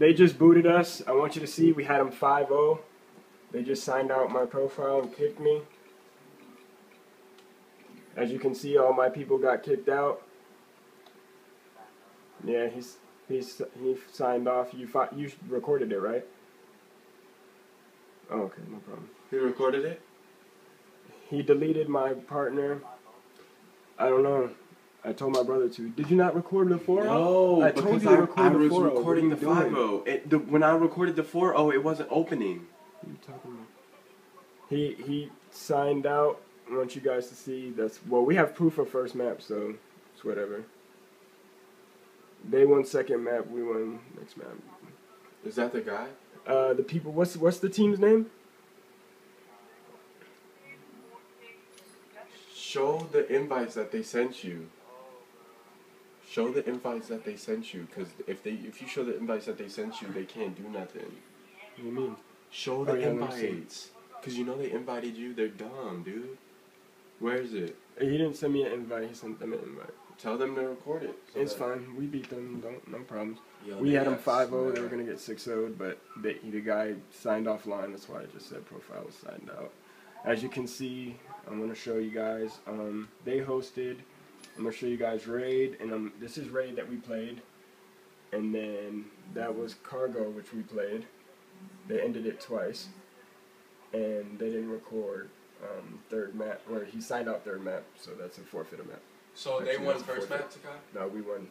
they just booted us. I want you to see we had them 5-0. They just signed out my profile and kicked me. As you can see, all my people got kicked out. Yeah, he's he's he signed off. You you recorded it, right? Oh, okay, no problem. He recorded it? He deleted my partner. I don't know. I told my brother to. Did you not record the 4 No, I told you to record I the was 4-0. Recording the 5 0. It, the, when I recorded the 4 0, it wasn't opening. What are you talking about? He he signed out. I want you guys to see that's well we have proof of first map, so it's whatever. They won second map, we won next map. Is that the guy? Uh the people what's what's the team's name? Show the invites that they sent you. Show the invites that they sent you, because if they if you show the invites that they sent you, they can't do nothing. What do you mean? Show the Oh, yeah, let me see. invites, because you know they invited you. They're dumb, dude. Where is it? He didn't send me an invite, he sent them an invite. Tell them to record it. so It's fine. We beat them, don't no problems. Yo, We had them got 5 0, they were gonna get 6 0 but they, the guy signed offline, that's why I just said profile was signed out. As you can see, I'm gonna show you guys. Um, they hosted. I'm gonna show you guys raid, and um, this is raid that we played, and then that was cargo which we played. They ended it twice, and they didn't record um, third map, or he signed out third map, so that's a forfeit of map. So they Actually, won that's first forfeit. match, Takye? No, we won